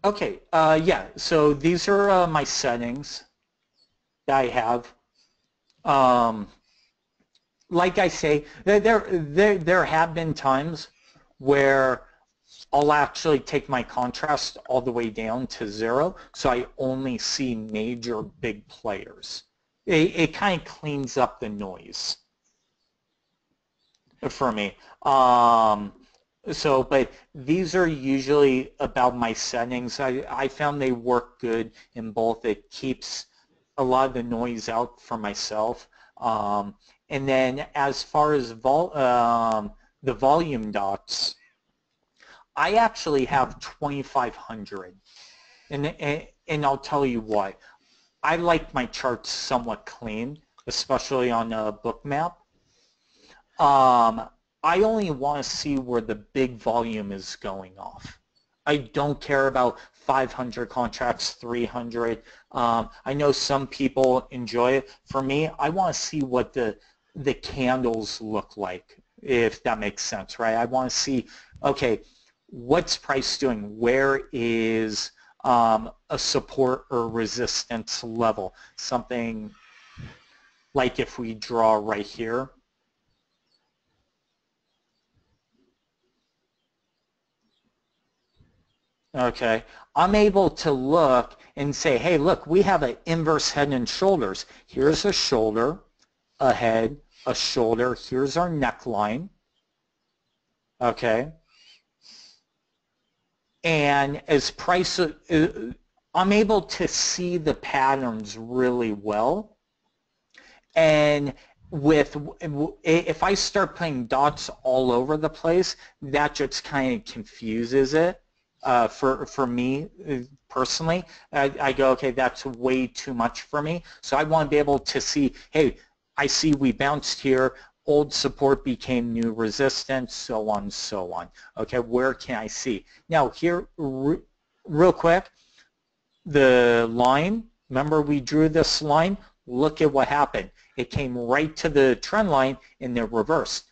Okay, uh, yeah, so these are my settings that I have. Um, like I say, there, there, there have been times where I'll actually take my contrast all the way down to zero, so I only see major big players. It, it kind of cleans up the noise for me. Um, so, but these are usually about my settings. I, I found they work good in both. It keeps a lot of the noise out for myself. Um, and then as far as vol um, the volume dots, I actually have 2,500. And, and, and I'll tell you why. I like my charts somewhat clean, especially on a Bookmap. Um, I only want to see where the big volume is going off. I don't care about 500 contracts, 300. Um, I know some people enjoy it. For me, I want to see what the the candles look like, if that makes sense, right? I want to see, okay, what's price doing? Where is um, a support or resistance level? Something like if we draw right here, okay, I'm able to look and say, hey, look, we have an inverse head and shoulders. Here's a shoulder, a head, a shoulder. Here's our neckline, okay? And as price, uh, I'm able to see the patterns really well. And with if I start putting dots all over the place, that just kind of confuses it uh, for for me uh, personally. I, I, go, okay, that's way too much for me. So I want to be able to see, hey, I see we bounced here. Old support became new resistance, so on, so on. Okay, where can I see? Now here, real quick, the line. Remember we drew this line? Look at what happened. It came right to the trend line and then reversed.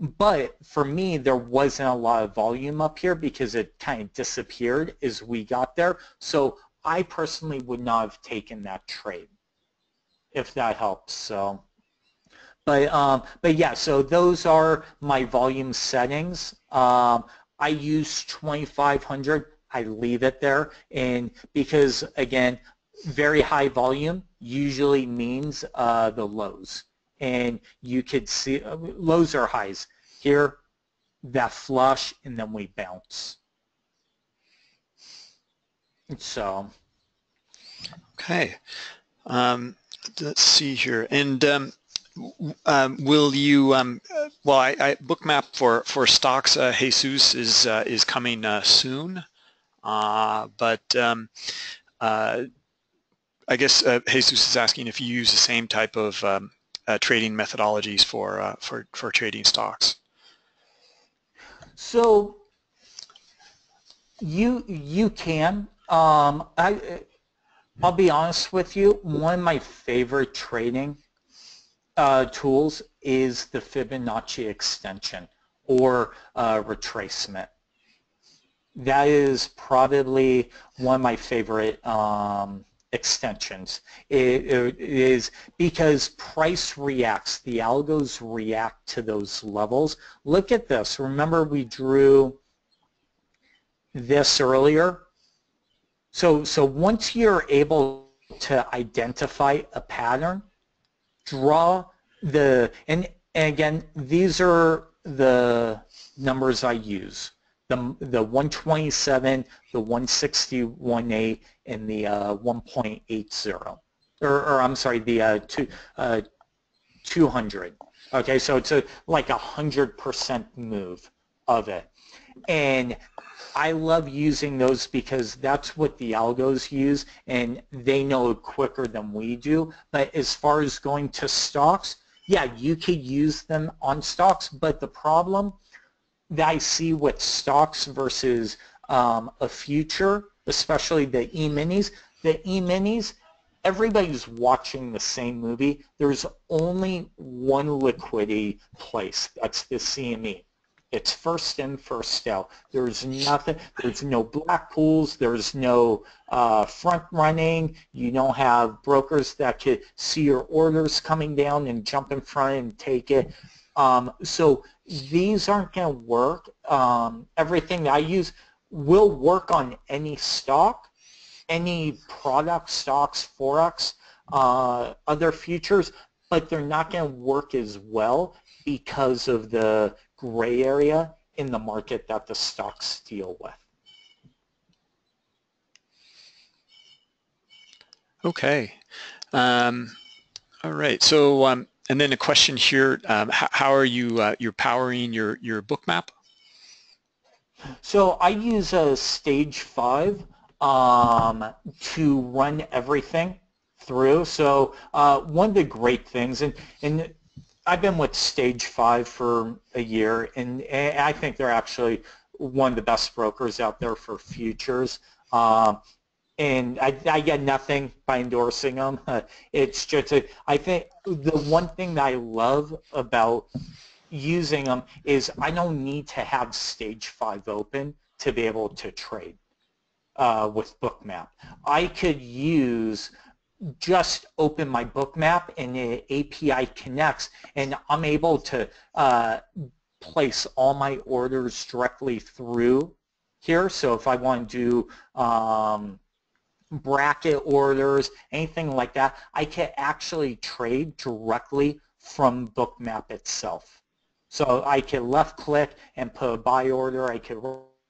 But for me, there wasn't a lot of volume up here because it kind of disappeared as we got there. So I personally would not have taken that trade, if that helps. So, but um, but yeah, so those are my volume settings. Um, I use 2500. I leave it there, and because again, very high volume usually means uh, the lows and you could see uh, lows or highs. Here, that flush, and then we bounce. So. Okay. Um, let's see here. And um, um, will you, um, well, I, I, bookmap for, for stocks, uh, Jesus is, uh, is coming uh, soon. Uh, but um, uh, I guess uh, Jesus is asking if you use the same type of um, trading methodologies for, for, for trading stocks. So you you can. Um, I I'll be honest with you. One of my favorite trading uh, tools is the Fibonacci extension or uh, retracement. That is probably one of my favorite um, extensions. It, it is because price reacts, the algos react to those levels. Look at this. Remember we drew this earlier? So, so once you're able to identify a pattern, draw the, and, and again, these are the numbers I use. The, the 127, the 161.8, and the uh, 1.80. Or, or, I'm sorry, the uh, two, uh, 200. Okay, so it's a, like a 100% move of it. And I love using those because that's what the algos use and they know it quicker than we do. But as far as going to stocks, yeah, you could use them on stocks, but the problem that I see with stocks versus um, a future, especially the E-minis, the E-minis, everybody's watching the same movie. There's only one liquidity place. That's the CME. It's first in, first out. There's nothing. There's no black pools. There's no uh, front running. You don't have brokers that could see your orders coming down and jump in front and take it. Um, so these aren't going to work. Um, everything that I use will work on any stock, any product, stocks, forex, uh, other futures, but they're not going to work as well because of the gray area in the market that the stocks deal with. Okay. Um, all right. So, um, and then a question here: um, how, how, are you uh, you're powering your your Bookmap? So I use a Stage 5 um, to run everything through. So uh, one of the great things, and and I've been with Stage 5 for a year, and, I think they're actually one of the best brokers out there for futures. Um, and I, I, get nothing by endorsing them. It's just, a, I think the one thing that I love about using them is I don't need to have Stage 5 open to be able to trade uh, with Bookmap. I could use just open my bookmap and the API connects and I'm able to uh, place all my orders directly through here. So if I want to do um, bracket orders, anything like that, I can actually trade directly from bookmap itself. So I can left click and put a buy order. I can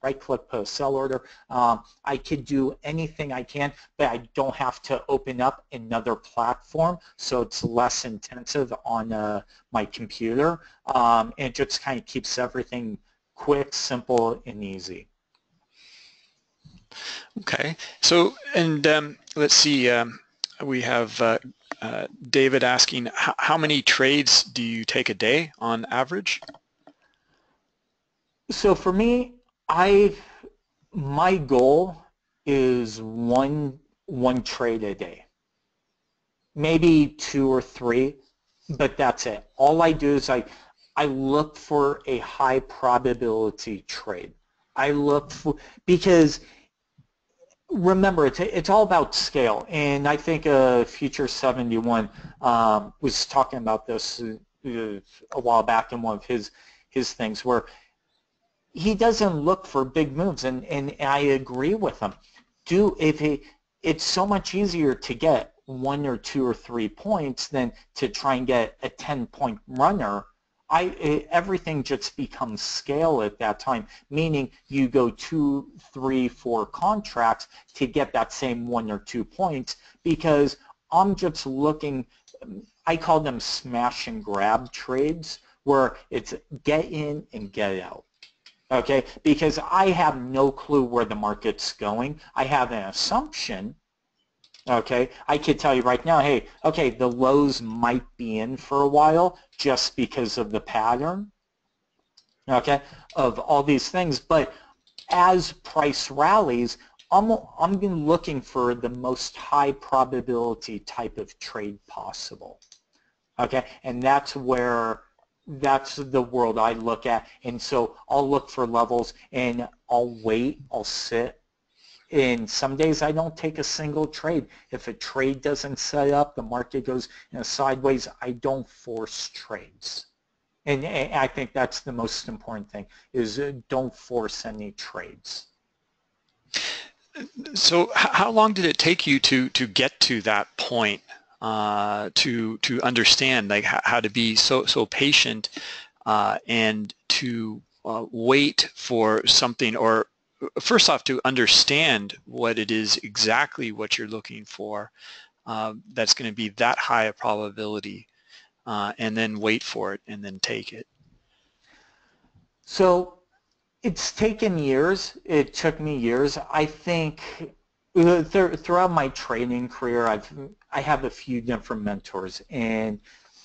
right click post sell order. Um, I could do anything I can, but I don't have to open up another platform, so it's less intensive on uh, my computer. Um, and it just kind of keeps everything quick, simple, and easy. Okay, so and um, let's see, um, we have uh, uh, David asking, how many trades do you take a day on average? So for me, I my goal is one one trade a day, maybe two or three, but that's it. All I do is I I look for a high probability trade. I look for because remember it's it's all about scale, and I think uh, Future 71 um, was talking about this uh, a while back in one of his his things where he doesn't look for big moves, and, and I agree with him. Do if he, it's so much easier to get one or two or three points than to try and get a 10-point runner. I, it, everything just becomes scale at that time, meaning you go two, three, four contracts to get that same one or two points because I'm just looking, I call them smash and grab trades where it's get in and get out okay? Because I have no clue where the market's going. I have an assumption, okay? I could tell you right now, hey, okay, the lows might be in for a while just because of the pattern, okay, of all these things. But as price rallies, I'm, I'm looking for the most high probability type of trade possible. Okay, and that's where that's the world I look at. And so I'll look for levels and I'll wait, I'll sit. And some days I don't take a single trade. If a trade doesn't set up, the market goes you know, sideways, I don't force trades. And, and I think that's the most important thing is uh, don't force any trades. So how long did it take you to to get to that point uh, to to understand like how to be so so patient uh, and to uh, wait for something or first off to understand what it is exactly what you're looking for um, that's going to be that high a probability uh, and then wait for it and then take it. So it's taken years. It took me years. I think uh, th Uh, throughout my training career, I've I have a few different mentors, and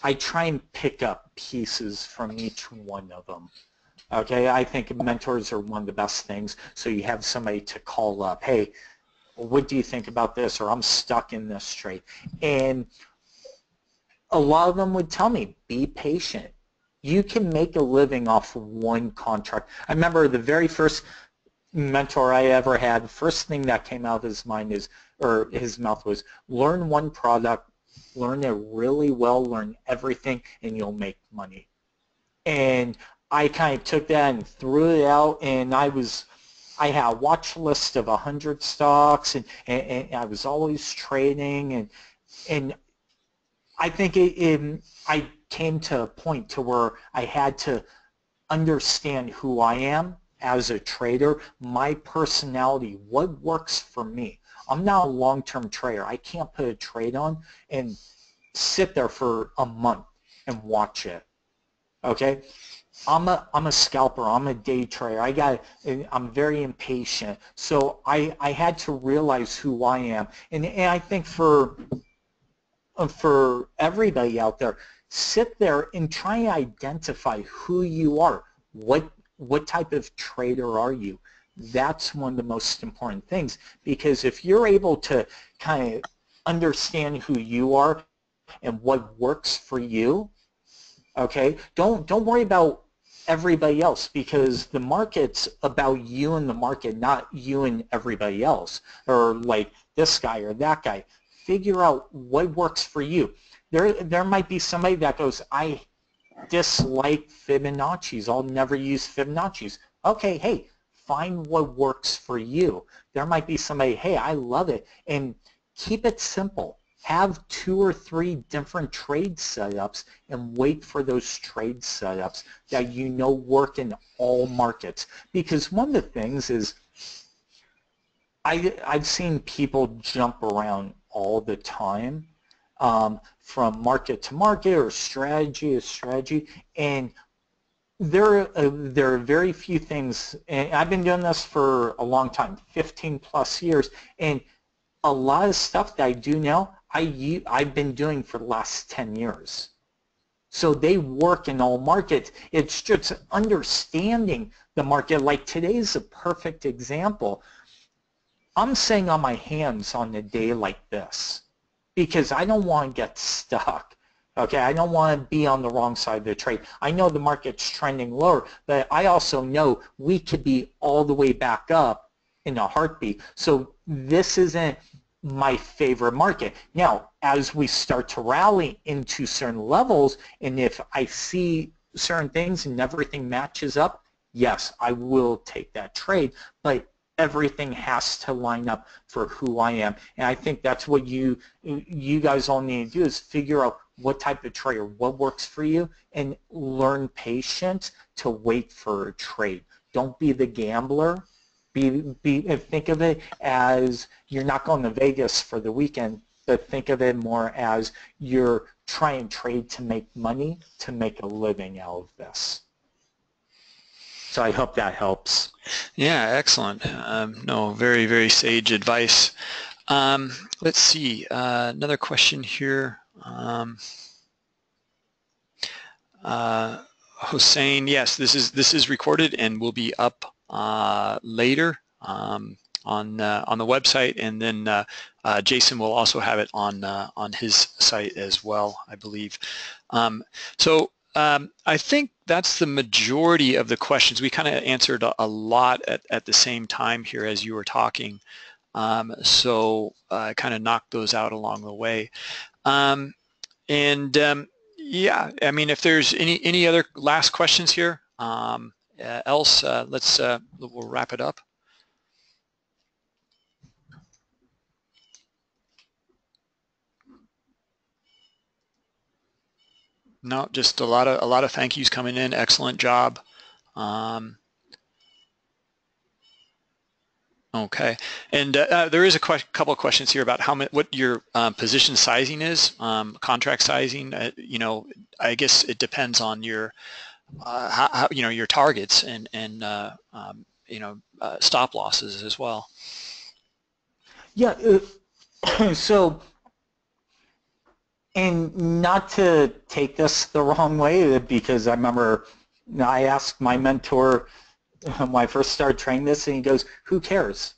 I try and pick up pieces from each one of them. Okay, I think mentors are one of the best things. So you have somebody to call up, hey, what do you think about this? Or I'm stuck in this trade. And a lot of them would tell me, be patient. You can make a living off one contract. I remember the very first mentor I ever had, the first thing that came out of his mind is, or his mouth was, learn one product, learn it really well, learn everything, and you'll make money. And I kind of took that and threw it out, and I was, I had a watch list of a 100 stocks, and, and, and I was always trading, and, and I think it, it, I came to a point to where I had to understand who I am as a trader, my personality, what works for me. I'm not a long-term trader. I can't put a trade on and sit there for a month and watch it. Okay? I'm a I'm a scalper. I'm a day trader. I got I'm very impatient. So I I had to realize who I am. And, and I think for for everybody out there, sit there and try and identify who you are. What what type of trader are you? That's one of the most important things because if you're able to kind of understand who you are and what works for you, okay, don't don't worry about everybody else because the market's about you and the market, not you and everybody else or like this guy or that guy. Figure out what works for you. There, there might be somebody that goes, I dislike Fibonacci's. I'll never use Fibonacci's. Okay, hey, find what works for you. There might be somebody, hey, I love it. And keep it simple. Have two or three different trade setups and wait for those trade setups that you know work in all markets. Because one of the things is I, I've seen people jump around all the time um, from market to market or strategy to strategy. And there, uh, there are very few things, and I've been doing this for a long time, 15 plus years, and a lot of stuff that I do now, I, I've been doing for the last 10 years. So they work in all markets. It's just understanding the market. Like today's a perfect example. I'm sitting on my hands on a day like this because I don't want to get stuck. Okay, I don't want to be on the wrong side of the trade. I know the market's trending lower, but I also know we could be all the way back up in a heartbeat. So this isn't my favorite market. Now, as we start to rally into certain levels, and if I see certain things and everything matches up, yes, I will take that trade. But everything has to line up for who I am. And I think that's what you you guys all need to do is figure out what type of trader, what works for you, and learn patience to wait for a trade. Don't be the gambler. Be, be, think of it as you're not going to Vegas for the weekend, but think of it more as you're trying to trade to make money, to make a living out of this. So I hope that helps. Yeah, excellent. Um, no, very, very sage advice. Um, let's see, uh, another question here. Um, uh, Hossein, yes, this is this is recorded and will be up uh, later um, on uh, on the website, and then uh, uh, Jason will also have it on on his site as well, I believe. Um, so um, I think that's the majority of the questions. We kind of answered a, a, lot at, at the same time here as you were talking. Um, so I kind of knocked those out along the way. Um, and um, yeah, I mean, if there's any any other last questions here, um, uh, else uh, let's uh, we'll wrap it up. No, just a lot of a lot of thank yous coming in. Excellent job. Um, Okay, and uh, uh, there is a que couple of questions here about how many, what your um, position sizing is, um, contract sizing. Uh, you know, I guess it depends on your, uh, how, how, you know, your targets and and uh, um, you know uh, stop losses as well. Yeah. so, and not to take this the wrong way, because I remember I asked my mentor when I first started training this, and he goes, who cares?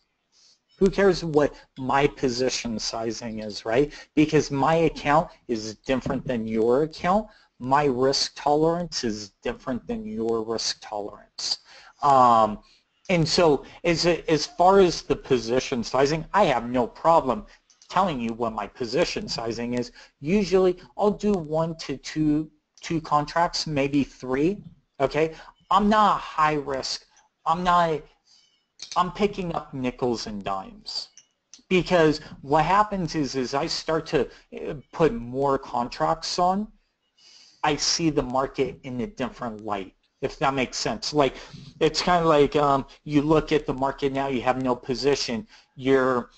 Who cares what my position sizing is, right? Because my account is different than your account. My risk tolerance is different than your risk tolerance. Um, and so as, as far as the position sizing, I have no problem telling you what my position sizing is. Usually I'll do one to two, two contracts, maybe three, okay? I'm not high risk I'm not, I'm picking up nickels and dimes because what happens is, is I start to eh, put more contracts on, I see the market in a different light, if that makes sense. Like, it's kind of like um, you look at the market now, you have no position, you're,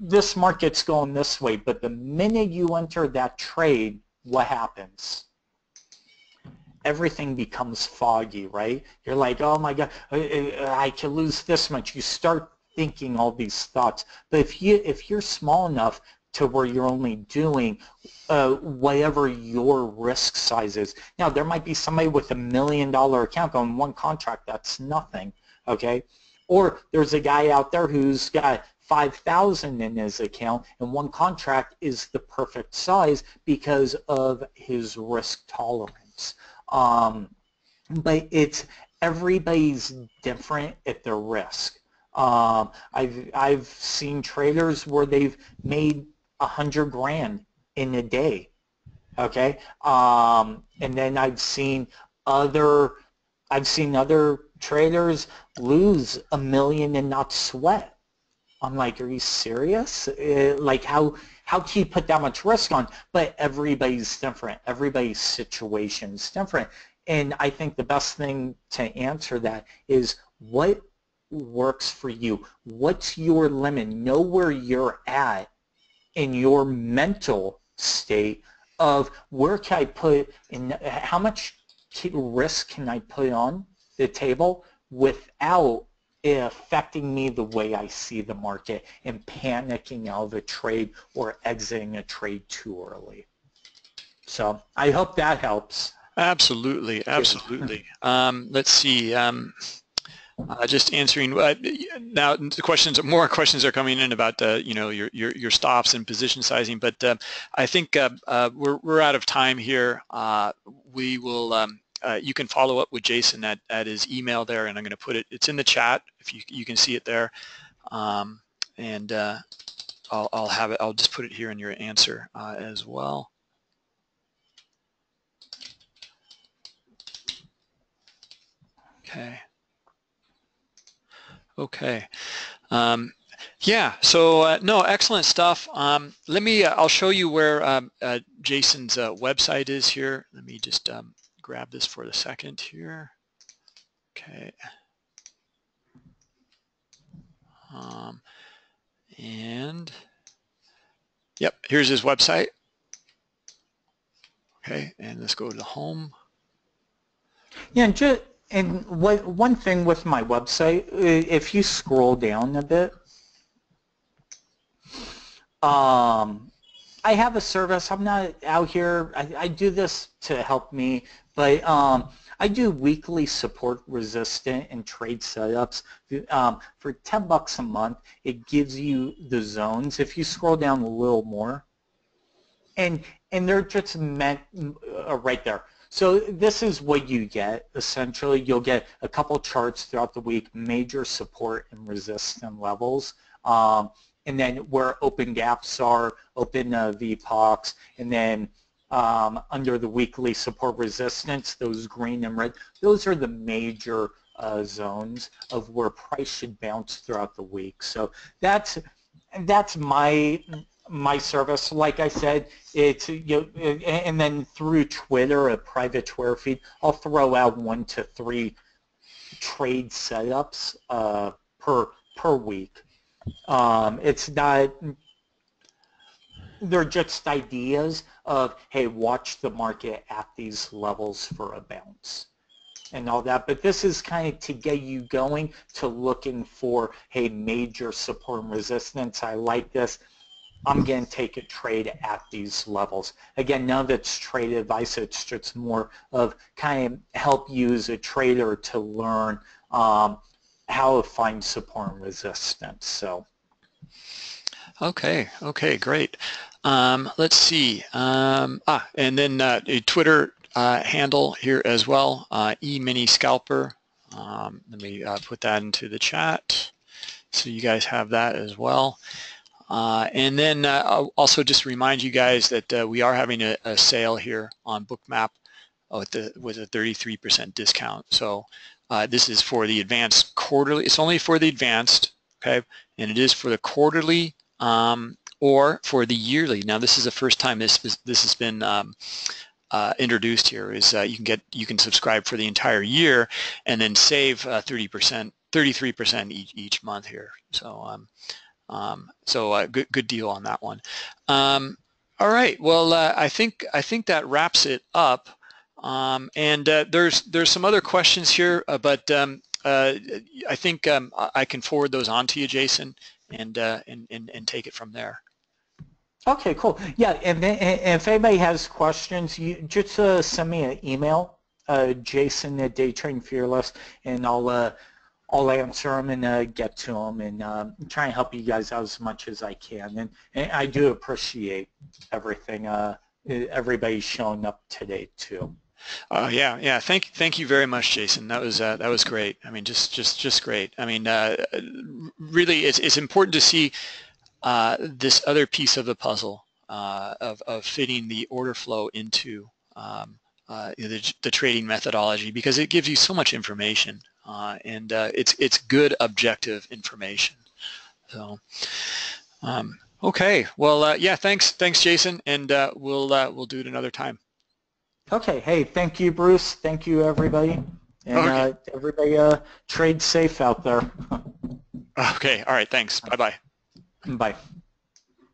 this market's going this way, but the minute you enter that trade, what happens? everything becomes foggy, right? You're like, oh my God, I could lose this much. You start thinking all these thoughts. But if you if you're small enough to where you're only doing uh, whatever your risk size is. Now there might be somebody with a million dollar account going one contract. That's nothing. Okay. Or there's a guy out there who's got 5,000 in his account and one contract is the perfect size because of his risk tolerance. Um, but it's everybody's different at their risk. Um, I've I've seen traders where they've made a hundred grand in a day. Okay, um, and then I've seen other I've seen other traders lose a million and not sweat. I'm like, are you serious? Uh, like how how can you put that much risk on? But everybody's different. Everybody's situation is different. And I think the best thing to answer that is what works for you? What's your limit? Know where you're at in your mental state of where can I put in, how much risk can I put on the table without affecting me the way I see the market and panicking out of a trade or exiting a trade too early. So I hope that helps. Absolutely, absolutely. Um, let's see. Um, uh, just answering uh, now. The questions, more questions are coming in about uh, you know your, your your stops and position sizing. But uh, I think uh, uh, we're we're out of time here. we will. Um, uh, you can follow up with Jason at, at his email there, and I'm going to put it, it's in the chat if you, you can see it there. Um, and uh, I'll, I'll have it, I'll just put it here in your answer uh, as well. Okay. Okay. Um, yeah, so uh, no, excellent stuff. Um, let me, uh, I'll show you where um, uh, Jason's uh, website is here. Let me just um, grab this for the second here. Okay. Um, and yep, here's his website. Okay, and let's go to home. Yeah, and, just, and what, one thing with my website, if you scroll down a bit, um, I have a service. I'm not out here. I, I do this to help me, but um, I do weekly support resistant and trade setups. Um, for 10 bucks a month, it gives you the zones. If you scroll down a little more, and and they're just meant uh, right there. So this is what you get, essentially. You'll get a couple charts throughout the week, major support and resistance levels, um, and then where open gaps are, open uh, VPOCs, and then um, under the weekly support resistance, those green and red, those are the major uh, zones of where price should bounce throughout the week. So that's that's my my service. Like I said, it's you know, and then through Twitter, a private Twitter feed, I'll throw out one to three trade setups uh, per per week. Um, it's not they're just ideas of hey, watch the market at these levels for a bounce and all that. But this is kind of to get you going to looking for, hey, major support and resistance. I like this. I'm going to take a trade at these levels. Again, none of it's trade advice. It's just more of kind of help you as a trader to learn um, how to find support and resistance. So. Okay, okay, great. Um, let's see. Um, ah, and then uh, a Twitter uh, handle here as well, uh, eMiniScalper. Um, let me uh, put that into the chat so you guys have that as well. Uh, and then uh, also just remind you guys that uh, we are having a, a, sale here on Bookmap with, the, with a 33% discount. So uh, this is for the advanced quarterly. It's only for the advanced, okay? And it is for the quarterly um, or for the yearly. Now this is the first time this this has been um, uh, introduced here. Is uh, you can get you can subscribe for the entire year and then save 30%, 33% each each month here. So um, um, so uh, good good deal on that one. Um, all right. Well, uh, I think I think that wraps it up. Um, and uh, there's there's some other questions here, uh, but um, uh, I think um, I can forward those on to you, Jason, and, uh, and and and take it from there. Okay, cool. Yeah, and, and if anybody has questions, you just send me an email, Jason at Day Trading Fearless, and I'll I'll answer them and uh, get to them and uh, try and help you guys out as much as I can. And, and I do appreciate everything, uh, everybody showing up today too. Uh, yeah, yeah. Thank, thank you very much, Jason. That was uh, that was great. I mean, just, just, just great. I mean, uh, really, it's it's important to see uh, this other piece of the puzzle uh, of of fitting the order flow into um, uh, the, the trading methodology because it gives you so much information and it's it's good objective information. So, um, okay, well, yeah, thanks, thanks, Jason, and we'll we'll do it another time. Okay, hey, thank you, Bruce. Thank you, everybody, and okay. Uh, everybody trade safe out there. okay, all right, thanks. Bye bye. Bye.